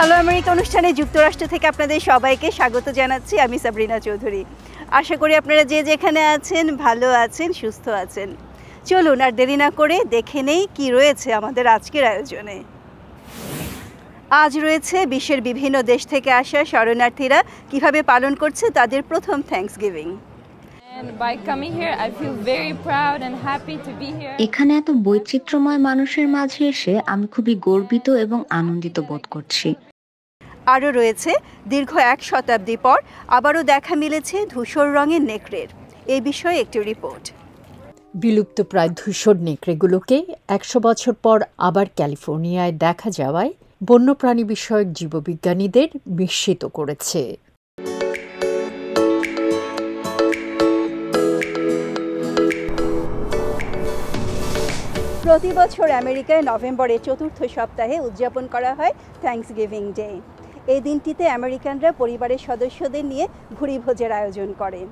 Hello America অনুষ্ঠানে যুক্তরাষ্ট্র থেকে আপনাদের সবাইকে স্বাগত জানাচ্ছি। আমি সাবরিনা চৌধুরী। আশা করি আপনারা যে যেখানে আছেন ভালো আছেন সুস্থ আছেন। চলুন আর দেরি না করে দেখে নেই কি রয়েছে আমাদের আজকের আয়োজনে। আজ রয়েছে বিশ্বের বিভিন্ন দেশ থেকে আসা শরণার্থীরা কীভাবে পালন করছে তাদের প্রথম থ্যাঙ্কস গিভিং. এখানে এত বৈচিত্র্যময় মানুষের মাঝে এসে আমি খুবই গর্বিত এবং আনন্দিত বোধ করছি। আরও রয়েছে দীর্ঘ এক শতাব্দী পর আবারও দেখা মিলেছে ধূসর রঙের নেকড়ের। এই বিষয়ে একটি রিপোর্ট। বিলুপ্ত প্রায় ধূসর নেকড়েগুলোকে একশো বছর পর আবার ক্যালিফোর্নিয়ায় দেখা যাওয়ায় বন্যপ্রাণী বিষয়ক জীববিজ্ঞানীদের বিস্মিত করেছে। প্রতি বছর আমেরিকায় নভেম্বরের চতুর্থ সপ্তাহে উদযাপন করা হয় থ্যাঙ্কস গিভিং ডে এই দিনটিতে আমেরিকানরা পরিবারের সদস্যদের নিয়ে ভুরিভোজের আয়োজন করেন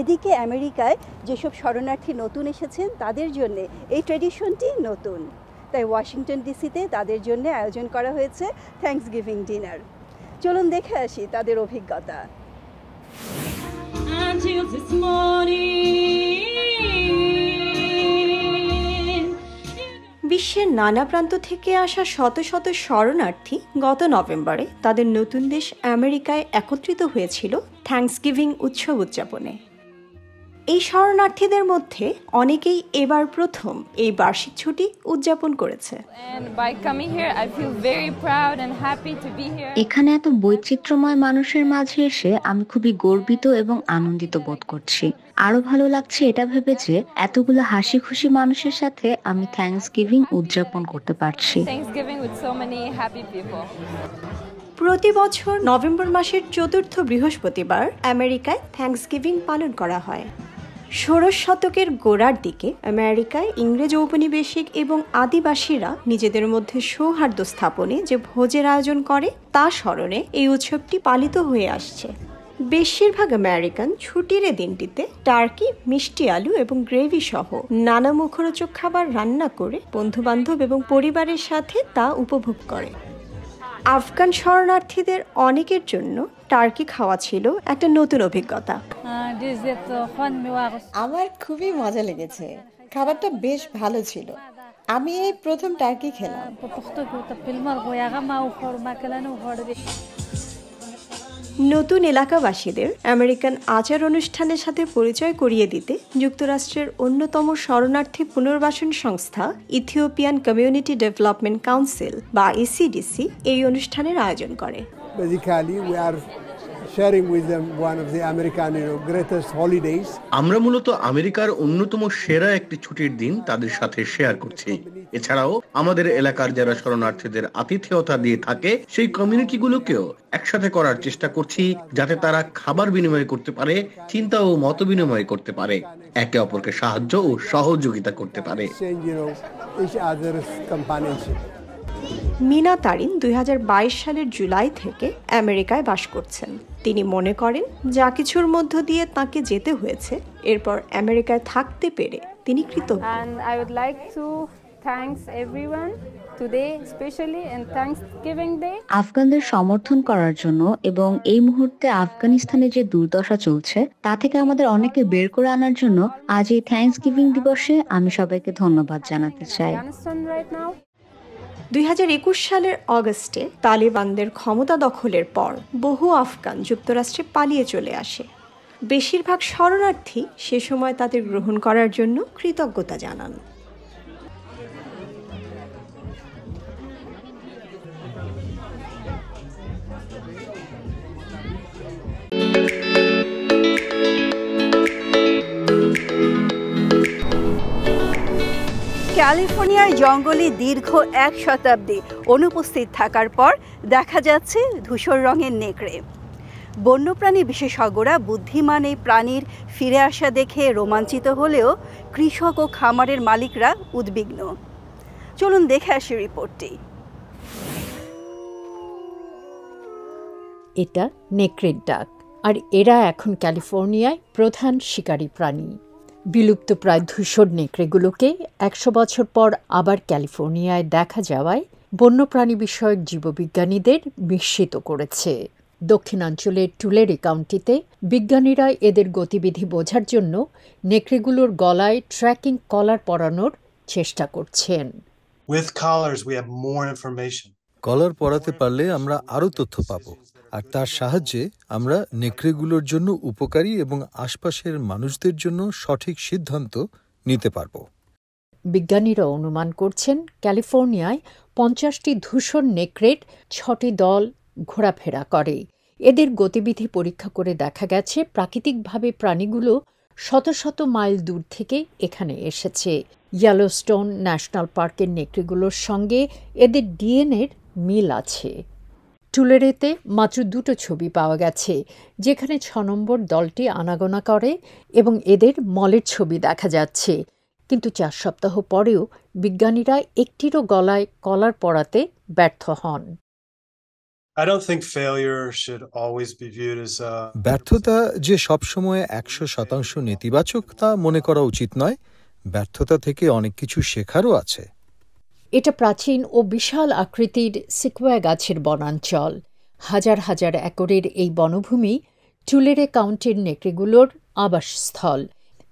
এদিকে আমেরিকায় যেসব শরণার্থী নতুন এসেছেন, তাদের জন্য এই ট্র্যাডিশনটি নতুন। তাই ওয়াশিংটন ডিসিতে তাদের জন্য আয়োজন করা হয়েছে থ্যাঙ্কস গিভিং ডিনার চলুন দেখে আসি তাদের অভিজ্ঞতা। Until this morning. বিশ্বের নানা প্রান্ত থেকে আসা শত শত শরণার্থী গত নভেম্বরে তাদের নতুন দেশ আমেরিকায় একত্রিত হয়েছিল থ্যাংকসগিভিং উৎসব উদযাপনে। এই শরণার্থীদের মধ্যে অনেকেই এবার প্রথম এই বার্ষিক ছুটি উদযাপন করেছে. এখানে এত বৈচিত্র্যময় মানুষের মাঝে এসে আমি খুবই গর্বিত এবং আনন্দিত বোধ করছি আরও ভালো লাগছে এটা ভেবে যে এতগুলো হাসি খুশি মানুষের সাথে আমি থ্যাঙ্কস গিভিং উদযাপন করতে পারছি. প্রতি বছর নভেম্বর মাসের চতুর্থ বৃহস্পতিবার আমেরিকায় থ্যাঙ্কসগিভিং পালন করা হয় ষোড়শ শতকের গোড়ার দিকে আমেরিকায় ইংরেজ ঔপনিবেশিক এবং আদিবাসীরা নিজেদের মধ্যে সৌহার্দ্য স্থাপনে যে ভোজের আয়োজন করে, তা স্মরণে এই উৎসবটি পালিত হয়ে আসছে। বেশিরভাগ আমেরিকান ছুটির দিনটিতে টার্কি, মিষ্টি আলু এবং গ্রেভি সহ নানা মুখরোচক খাবার রান্না করে বন্ধুবান্ধব এবং পরিবারের সাথে তা উপভোগ করে। আফগান শরণার্থীদের অনেকের জন্য টার্কি খাওয়া ছিল একটা নতুন অভিজ্ঞতা। আমার খুবই মজা লেগেছে। খাবারটা বেশ ভালো ছিল। আমি এই প্রথম টার্কি খেলাম। নতুন এলাকাবাসীদের আমেরিকান আচার অনুষ্ঠানের সাথে পরিচয় করিয়ে দিতে যুক্তরাষ্ট্রের অন্যতম শরণার্থী পুনর্বাসন সংস্থা ইথিওপিয়ান কমিউনিটি ডেভেলপমেন্ট কাউন্সিল বা ইসিডিসি এই অনুষ্ঠানের আয়োজন করে। আমরা মূলত আমেরিকার অন্যতম সেরা একটি ছুটির দিন তাদের সাথে শেয়ার করছি। এছাড়াও আমাদের এলাকার যারা শরণার্থীদের আতিথেয়তা দিয়ে থাকে সেই কমিউনিটিগুলোকেও একসাথে করার চেষ্টা করছি যাতে তারা খাবার বিনিময় করতে পারে চিন্তা ও মত বিনিময় করতে পারে একে অপরকে সাহায্য ও সহযোগিতা করতে পারে। মিনা তারিন দুই হাজার বাইশ সালের জুলাই থেকে আমেরিকায় বাস করছেন তিনি মনে করেন যা কিছুর মধ্য দিয়ে তাকে যেতে হয়েছে এরপর আমেরিকায় থাকতে পেরে তিনি কৃতজ্ঞ. আফগানদের সমর্থন করার জন্য এবং এই মুহূর্তে আফগানিস্তানে যে দুর্দশা চলছে তা থেকে আমাদের অনেকে বের করে আনার জন্য আজ এই থ্যাঙ্কস গিভিং দিবসে আমি সবাইকে ধন্যবাদ জানাতে চাই. দুই হাজার একুশ সালের অগস্টে তালেবানদের ক্ষমতা দখলের পর বহু আফগান যুক্তরাষ্ট্রে পালিয়ে চলে আসে। বেশিরভাগ শরণার্থী সে সময় তাদের গ্রহণ করার জন্য কৃতজ্ঞতা জানান। ক্যালিফোর্নিয়ার জঙ্গলে দীর্ঘ এক শতাব্দী অনুপস্থিত থাকার পর দেখা যাচ্ছে ধূসর রঙের নেকড়ে। বন্যপ্রাণী বিশেষজ্ঞরা বুদ্ধিমান এই প্রাণীর ফিরে আসা দেখে রোমাঞ্চিত হলেও কৃষক ও খামারের মালিকরা উদ্বিগ্ন। চলুন দেখে আসি রিপোর্টটি। এটা নেকড়ের ডাক, আর এরা এখন ক্যালিফোর্নিয়ায় প্রধান শিকারী প্রাণী। বিলুপ্ত প্রায় ধূসর নেকড়েগুলোকে একশো বছর পর আবার ক্যালিফোর্নিয়ায় দেখা যাওয়ায় বন্যপ্রাণী বিষয়ক জীববিজ্ঞানীদের বিস্মিত করেছে। দক্ষিণাঞ্চলের টুলেরি কাউন্টিতে বিজ্ঞানীরা এদের গতিবিধি বোঝার জন্য নেকড়েগুলোর গলায় ট্র্যাকিং কলার পরানোর চেষ্টা করছেন। With collars, we have কলার পরাতে পারলে আমরা আরও তথ্য পাব। আর তার সাহায্যে আমরা নেকড়েগুলোর জন্য উপকারী এবং আশপাশের মানুষদের জন্য সঠিক সিদ্ধান্ত নিতে পারব। বিজ্ঞানীরা অনুমান করছেন, ক্যালিফোর্নিয়ায় পঞ্চাশটি ধূসর নেকড়েট ছটি দল ঘোরাফেরা করে। এদের গতিবিধি পরীক্ষা করে দেখা গেছে, প্রাকৃতিকভাবে প্রাণীগুলো শত শত মাইল দূর থেকে এখানে এসেছে। ইয়েলোস্টোন ন্যাশনাল পার্কের নেকড়েগুলোর সঙ্গে এদের ডিএনএর মিল আছে। টুলেরেতে মাত্র দুটো ছবি পাওয়া গেছে যেখানে ছ নম্বর দলটি আনাগোনা করে এবং এদের মলের ছবি দেখা যাচ্ছে। কিন্তু চার সপ্তাহ পরেও বিজ্ঞানীরা একটিরও গলায় কলার পরাতে ব্যর্থ হন। Uh, ব্যর্থতা যে সবসময় একশো শতাংশ নেতিবাচক তা মনে করা উচিত নয় ব্যর্থতা থেকে অনেক কিছু শেখারও আছে। এটা প্রাচীন ও বিশাল আকৃতির সিকোয়া গাছের বনাঞ্চল। হাজার হাজার একরের এই বনভূমি টুলেরে কাউন্টির নেকড়েগুলোর আবাসস্থল।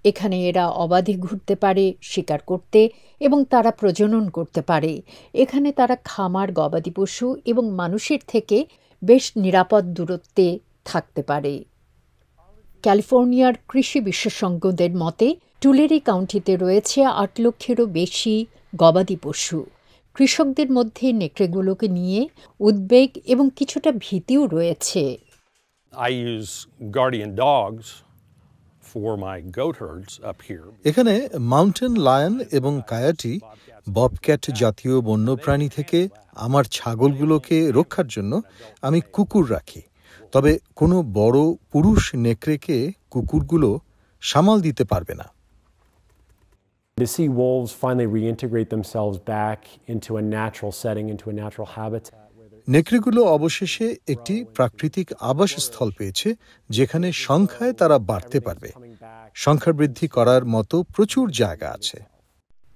এখানে এরা অবাধে ঘুরতে পারে, শিকার করতে এবং তারা প্রজনন করতে পারে। এখানে তারা খামার, গবাদি পশু এবং মানুষের থেকে বেশ নিরাপদ দূরত্বে থাকতে পারে। ক্যালিফোর্নিয়ার কৃষি বিশেষজ্ঞদের মতে টুলেরি কাউন্টিতে রয়েছে আট লক্ষেরও বেশি গবাদি পশু। কৃষকদের মধ্যে নেকড়েগুলোকে নিয়ে উদ্বেগ এবং কিছুটা ভীতিও রয়েছে। এখানে মাউন্টেন লায়ন এবং কায়াটি ববক্যাট জাতীয় বন্যপ্রাণী থেকে আমার ছাগলগুলোকে রক্ষার জন্য আমি কুকুর রাখি। তবে কোনো বড় পুরুষ নেকড়েকে কুকুরগুলো সামাল দিতে পারবে না। To see wolves finally reintegrate themselves back into a natural setting, into a natural habitat. নেকড়েগুলো অবশেষে একটি প্রাকৃতিক আবাসস্থল পেয়েছে যেখানে সংখ্যায় তারা বাড়তে পারবে সংখ্যা বৃদ্ধি করার মতো প্রচুর জায়গা আছে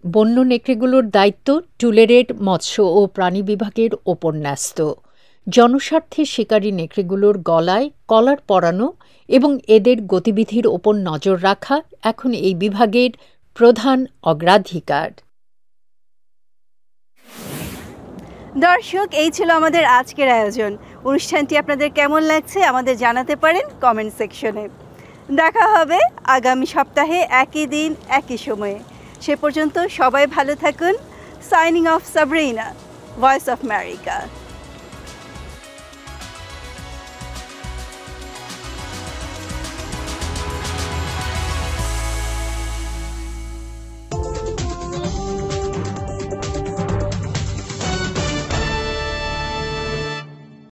বন্য নেকড়েগুলোর দায়িত্ব টুলেরের মৎস্য ও প্রাণী বিভাগের ওপর ন্যস্ত জনস্বার্থে শিকারী নেকড়েগুলোর গলায় কলার পরানো এবং এদের গতিবিধির ওপর নজর রাখা এখন এই বিভাগের প্রধান অগ্রাধিকার। দর্শক, এই ছিল আমাদের আজকের আয়োজন। অনুষ্ঠানটি আপনাদের কেমন লাগছে আমাদের জানাতে পারেন কমেন্ট সেকশনে। দেখা হবে আগামী সপ্তাহে একই দিন, একই সময়ে। সে পর্যন্ত সবাই ভালো থাকুন। Signing off Sabrina, voice of America.